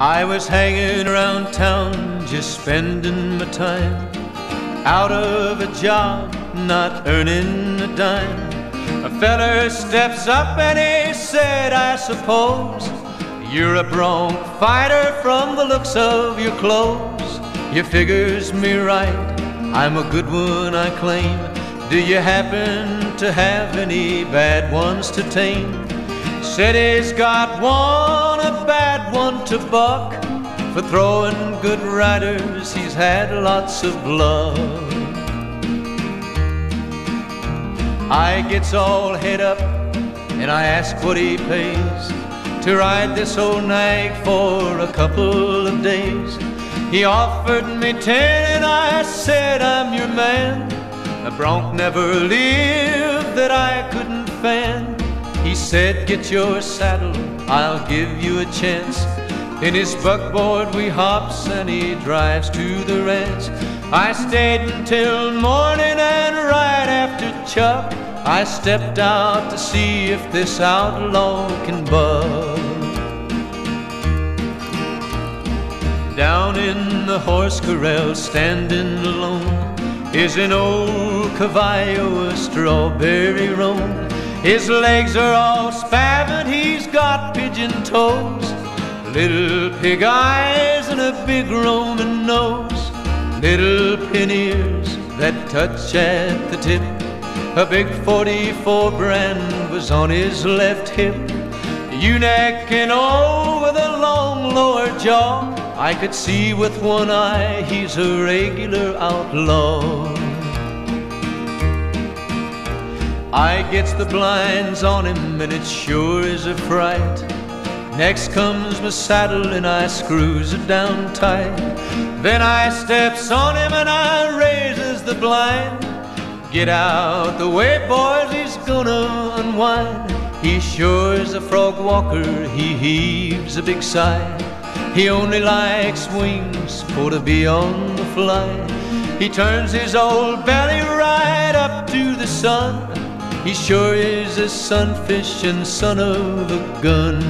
I was hanging around town, just spending my time. Out of a job, not earning a dime. A feller steps up and he said, I suppose you're a bronc fighter from the looks of your clothes. You figures me right, I'm a good one, I claim. Do you happen to have any bad ones to tame? He's got one, a bad one to buck. For throwing good riders, he's had lots of luck. I gets all head up and I ask what he pays to ride this old nag for a couple of days. He offered me ten and I said I'm your man. A bronc never lived that I couldn't fan. He said, Get your saddle, I'll give you a chance. In his buckboard we hops and he drives to the ranch. I stayed until morning and right after chuck, I stepped out to see if this outlaw can buck. Down in the horse corral, standing alone, is an old caballo, a strawberry roan. His legs are all spavined, he's got pigeon toes, little pig eyes, and a big Roman nose, little pin ears that touch at the tip. A big 44 brand was on his left hip. Ewe neck and all with a long lower jaw. I could see with one eye he's a regular outlaw. I gets the blinds on him and it sure is a fright. Next comes my saddle and I screws it down tight. Then I steps on him and I raises the blind. Get out the way, boys, he's gonna unwind. He sure is a frog walker, he heaves a big sigh. He only likes wings for to be on the fly. He turns his old belly right up to the sun. He sure is a sunfish and son of a gun.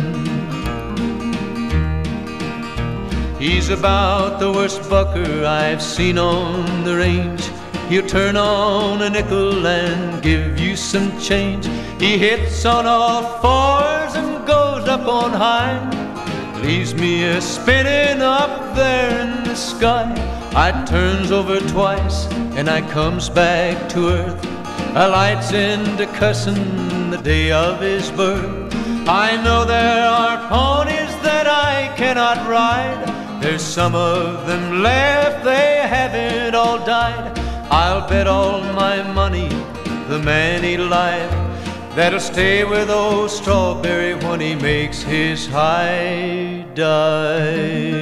He's about the worst bucker I've seen on the range. He'll turn on a nickel and give you some change. He hits on all fours and goes up on high. Leaves me a spinning up there in the sky. I turns over twice and I comes back to earth. A light's into cussin' the day of his birth. I know there are ponies that I cannot ride. There's some of them left, they haven't all died. I'll bet all my money the man he lied that'll stay with old Strawberry when he makes his high dive.